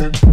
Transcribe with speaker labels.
Speaker 1: and